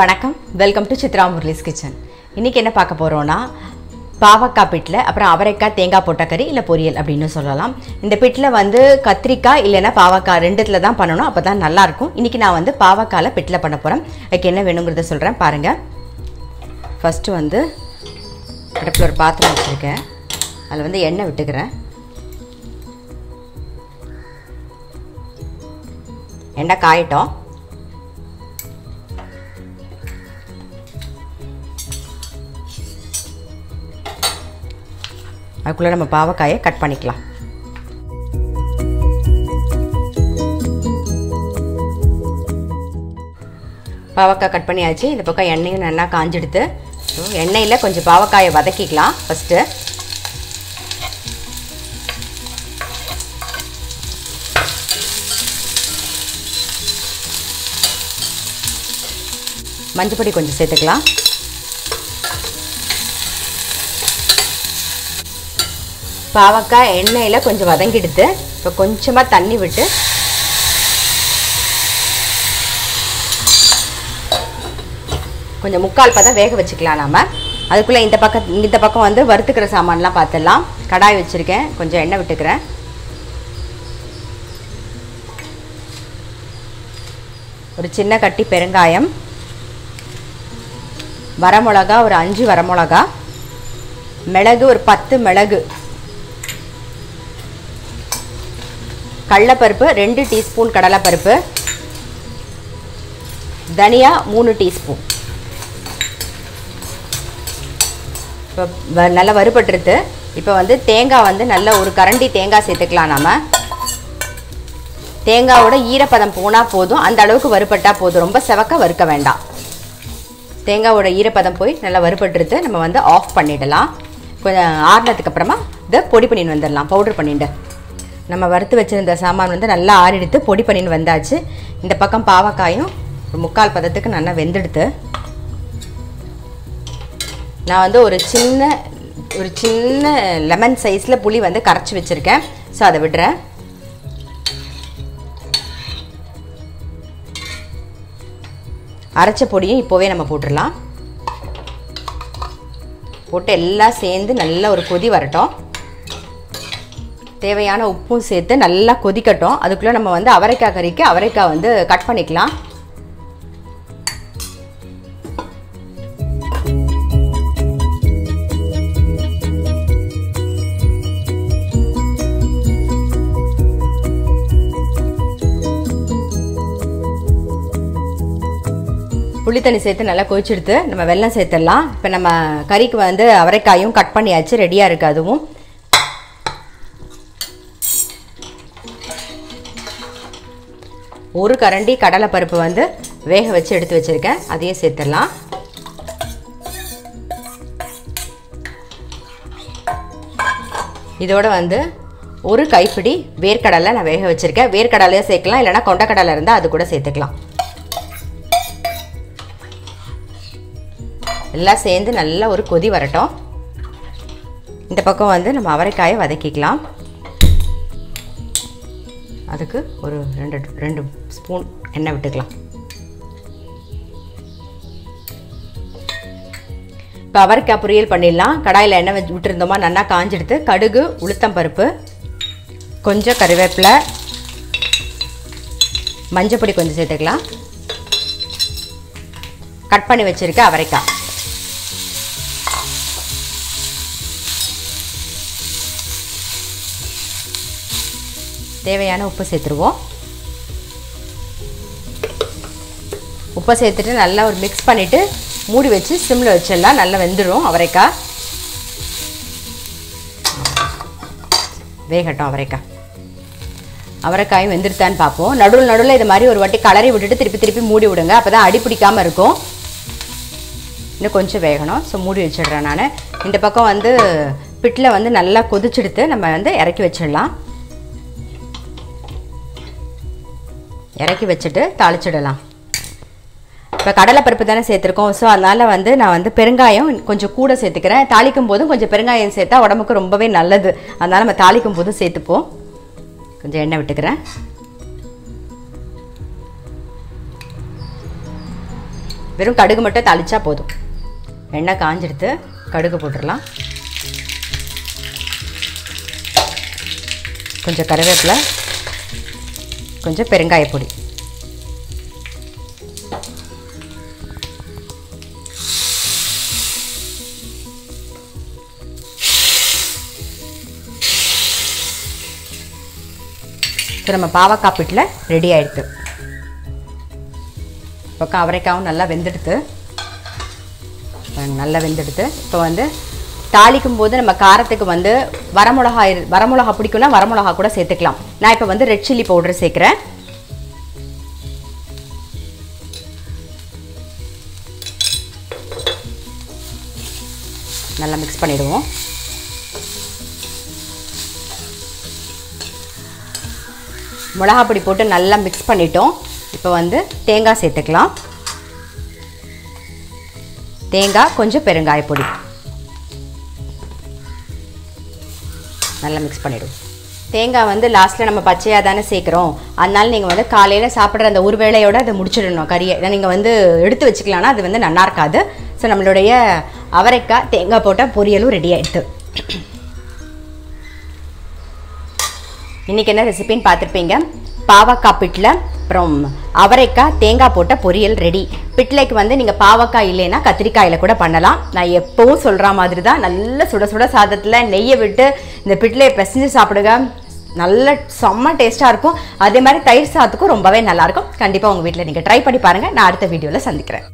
வணக்கம். Welcome to Chitra Murali's kitchen. இன்றைக்கி என்ன பார்க்க போகிறோன்னா பாவக்காய் பிட்டில் அப்புறம் அவரைக்காய் தேங்காய் போட்ட கறி இல்லை பொரியல் அப்படின்னு சொல்லலாம். இந்த பிட்டில் வந்து கத்திரிக்காய் இல்லைன்னா பாவக்காய் ரெண்டுத்தில் தான் பண்ணணும். அப்போ தான் நல்லாயிருக்கும். இன்றைக்கி நான் வந்து பாவக்காயில் பிட்டில் பண்ண போகிறேன் அதுக்கு என்ன வேணுங்கிறத சொல்கிறேன் பாருங்கள் ஃபஸ்ட்டு வந்து அடுப்பில் ஒரு பாத்திரம் வச்சுருக்கேன். அதில் வந்து எண்ணெய் விட்டுக்கிறேன். எண்ணெய் காயிட்டோம். அதுக்குள்ளே நம்ம பாவக்காயை கட் பண்ணிக்கலாம். பாவக்காய் கட் பண்ணியாச்சு. இந்த பக்கம் எண்ணெயும் நல்லா காஞ்செடுத்து. எண்ணெயில் கொஞ்சம் பாவக்காயை வதக்கிக்கலாம் ஃபஸ்ட்டு மஞ்சப்பொடி கொஞ்சம் சேர்த்துக்கலாம். பாவக்காய் எண்ணெயில் கொஞ்சம் வதங்கிடுத்து இப்போ கொஞ்சமாக தண்ணி விட்டு கொஞ்சம் முக்கால் பதம் வேக வச்சுக்கலாம் நாம். அதுக்குள்ளே இந்த பக்கம் இந்த பக்கம் வந்து வறுத்துக்கிற சாமான்லாம் பார்த்துடலாம் கடாய் வச்சுருக்கேன். கொஞ்சம் எண்ணெய் விட்டுக்கிறேன். ஒரு சின்ன கட்டி பெருங்காயம். வரமிளகா ஒரு அஞ்சு வரமிளகா. மிளகு ஒரு பத்து மிளகு. கடலைப்பருப்பு ரெண்டு டீஸ்பூன் கடலைப்பருப்பு. தனியா மூணு டீஸ்பூன். இப்போ வ- நல்லா வறுபட்டுருது இப்போ வந்து தேங்காய் வந்து நல்ல ஒரு கரண்டி தேங்காய் சேர்த்துக்கலாம் நாம். தேங்காவோட ஈரப்பதம் போனால் போதும். அந்த அளவுக்கு வறுபட்டால் போதும். ரொம்ப செவக்க வறுக்க வேண்டாம். தேங்காவோட ஈரப்பதம் போய் நல்லா வறுபட்டுருது நம்ம வந்து ஆஃப் பண்ணிடலாம். கொஞ்சம் ஆறுனதுக்கு அப்புறமா இதை பொடி பண்ணின்னு வந்துடலாம். பவுடர் பண்ணிட்டு. நம்ம வறுத்து வச்சுருந்த சாமான் வந்து நல்லா ஆறிடுத்து பொடி பண்ணின்னு வந்தாச்சு. இந்த பக்கம் பாவக்காயும் ஒரு முக்கால் பதத்துக்கு நல்லா வெந்தெடுத்து. நான் வந்து ஒரு சின்ன ஒரு சின்ன லெமன் சைஸில் புளி வந்து கரைச்சி வச்சுருக்கேன். ஸோ அதை விடுறேன். அரைச்ச பொடியும் இப்போவே நம்ம போட்டுடலாம். போட்டு எல்லாம் சேர்ந்து நல்ல ஒரு கொதி வரட்டும். தேவையான உப்பும் சேர்த்து நல்லா கொதிக்கட்டும். அதுக்குள்ளே நம்ம வந்து அவரைக்காய் கறிக்கு அவரைக்காய் வந்து கட் பண்ணிக்கலாம். புளி தண்ணி சேர்த்து நல்லா கொதிச்செடுத்து நம்ம வெல்லம் சேர்த்துடலாம். இப்போ நம்ம கறிக்கு வந்து அவரைக்காயும் கட் பண்ணியாச்சு ரெடியாக இருக்குது அதுவும். ஒரு கரண்டி கடலைப்பருப்பு வந்து வேக வச்சு எடுத்து வச்சுருக்கேன். அதையும் சேர்த்துடலாம். இதோட வந்து ஒரு கைப்பிடி வேர்க்கடலை நான் வேக வச்சுருக்கேன். வேர்க்கடலையும் சேர்க்கலாம் இல்லைனா கொண்டக்கடலை இருந்தால் அது கூட சேர்த்துக்கலாம். எல்லாம் சேர்ந்து நல்லா ஒரு கொதி வரட்டும். இந்த பக்கம் வந்து நம்ம அவரைக்காயை வதக்கிக்கலாம். அதுக்கு ஒரு ரெண்டு ரெண்டு ஸ்பூன் எண்ணெய் விட்டுக்கலாம். இப்போ அவரைக்காய் பொரியல் பண்ணிடலாம். கடாயில் எண்ணெய் வச்சு விட்டுருந்தோமா நல்லா காஞ்செடுத்து. கடுகு உளுத்தம்பருப்பு கொஞ்சம் கருவேப்பிலை மஞ்சப்பொடி கொஞ்சம் சேர்த்துக்கலாம். கட் பண்ணி வச்சுருக்க அவரைக்காய். தேவையான உப்பு சேர்த்துருவோம். உப்பை சேர்த்துட்டு நல்லா ஒரு மிக்ஸ் பண்ணிவிட்டு மூடி வச்சு சிம்மில் வச்சிடலாம். நல்லா வெந்துடும் அவரைக்காய். வேகட்டும் அவரைக்காய். அவரைக்காயும் வெந்துருத்தான்னு பார்ப்போம். நடுவில் நடுவில் இது மாதிரி ஒரு வாட்டி கலரி விட்டுட்டு திருப்பி திருப்பி மூடி விடுங்க. அப்போ தான் அடி பிடிக்காமல் இருக்கும். இன்னும் கொஞ்சம் வேகணும். ஸோ மூடி வச்சிடுறேன் நான். இந்த பக்கம் வந்து பிட்டில் வந்து நல்லா கொதிச்செடுத்து நம்ம வந்து இறக்கி வச்சிடலாம். இறக்கி வச்சுட்டு தாளிச்சிடலாம். இப்போ கடலைப்பருப்பு தானே சேர்த்துருக்கோம். ஸோ அதனால் வந்து நான் வந்து பெருங்காயம் கொஞ்சம் கூட சேர்த்துக்கிறேன். தாளிக்கும் போதும் கொஞ்சம் பெருங்காயம் சேர்த்தா உடம்புக்கு ரொம்பவே நல்லது. அதனால் நம்ம தாளிக்கும் போதும் சேர்த்துப்போம். கொஞ்சம் எண்ணெய் விட்டுக்கிறேன். வெறும் கடுகு மட்டும் தாளிச்சா போதும். எண்ணெய் காஞ்செடுத்து கடுகு போட்டுடலாம். கொஞ்சம் கருவேப்பிலை கொஞ்சம் பெருங்காயப்பொடி இப்போ நம்ம பாவக்காய் பிட்டில் ரெடி ஆயிடுது. இப்போ அவரைக்காவும் நல்லா வெந்தெடுத்து நல்லா வெந்தெடுத்து இப்போ வந்து தாளிக்கும் போது நம்ம காரத்துக்கு வந்து வரமிளகா இரு- வரமிளகா பிடிக்கும்னா வரமிளகா கூட சேர்த்துக்கலாம். நான் இப்போ வந்து ரெட் சில்லி பவுடர் சேர்க்குறேன். நல்லா மிக்ஸ் பண்ணிடுவோம். மிளகா பொடி போட்டு நல்லா மிக்ஸ் பண்ணிட்டோம். இப்போ வந்து தேங்காய் சேர்த்துக்கலாம். தேங்காய் கொஞ்சம் பெருங்காய நல்லா மிக்ஸ் பண்ணிவிடும் தேங்காய் வந்து லாஸ்ட்டில் நம்ம பச்சையாக தானே சேர்க்குறோம். அதனால நீங்கள் வந்து காலையில் சாப்பிட்ற அந்த ஒரு வேளையோட அதை முடிச்சிடணும். கறியை. நீங்கள் வந்து எடுத்து வச்சுக்கலாம்னா அது வந்து நல்லா இருக்காது. ஸோ நம்மளுடைய அவரைக்காய் தேங்காய் போட்டால் பொரியலும் ரெடி ஆகிடுது இன்றைக்கி என்ன ரெசிபின்னு பார்த்துருப்பீங்க? பாவக்காய் பிட்டில் அப்புறம் அவரைக்காய் தேங்காய் போட்ட பொரியல் ரெடி பிட்லைக்கு வந்து நீங்கள் பாவக்காய் இல்லைன்னா கத்திரிக்காயில் கூட பண்ணலாம். நான் எப்போவும் சொல்கிற மாதிரி தான் நல்ல சுட சுட சாதத்தில் நெய்யை விட்டு இந்த பிட்லையை பிசைஞ்சு சாப்பிடுங்க. நல்ல செம்ம டேஸ்ட்டாக இருக்கும். அதே மாதிரி தயிர் சாதத்துக்கும் ரொம்பவே நல்லாயிருக்கும் கண்டிப்பாக உங்கள் வீட்டில் நீங்கள் ட்ரை பண்ணி பாருங்கள் நான் அடுத்த வீடியோவில் சந்திக்கிறேன்.